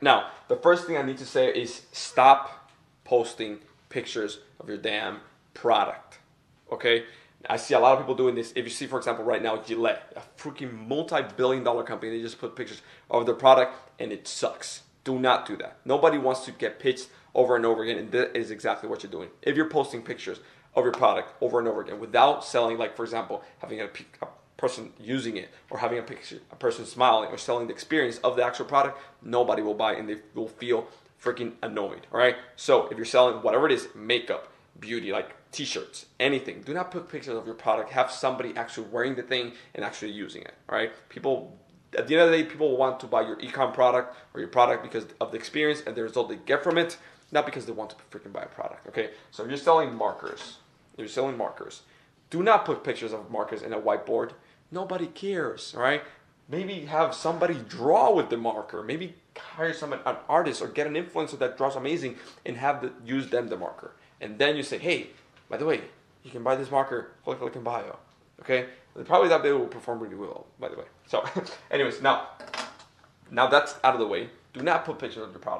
Now, the first thing I need to say is stop posting pictures of your damn product. Okay? I see a lot of people doing this. If you see, for example, right now, Gillette, a freaking multi billion dollar company, they just put pictures of their product and it sucks. Do not do that. Nobody wants to get pitched over and over again, and that is exactly what you're doing. If you're posting pictures of your product over and over again without selling, like, for example, having a, a person using it or having a picture, a person smiling or selling the experience of the actual product, nobody will buy and they will feel freaking annoyed. All right. So if you're selling whatever it is, makeup, beauty, like t-shirts, anything, do not put pictures of your product. Have somebody actually wearing the thing and actually using it. All right. People at the end of the day, people want to buy your ecom product or your product because of the experience and the result they get from it, not because they want to freaking buy a product. Okay. So if you're selling markers, if you're selling markers, do not put pictures of markers in a whiteboard Nobody cares, right? Maybe have somebody draw with the marker. Maybe hire someone, an artist, or get an influencer that draws amazing and have the, use them the marker. And then you say, hey, by the way, you can buy this marker. Click link in bio. Okay, probably that they will perform really well. By the way. So, anyways, now, now that's out of the way. Do not put pictures of your product.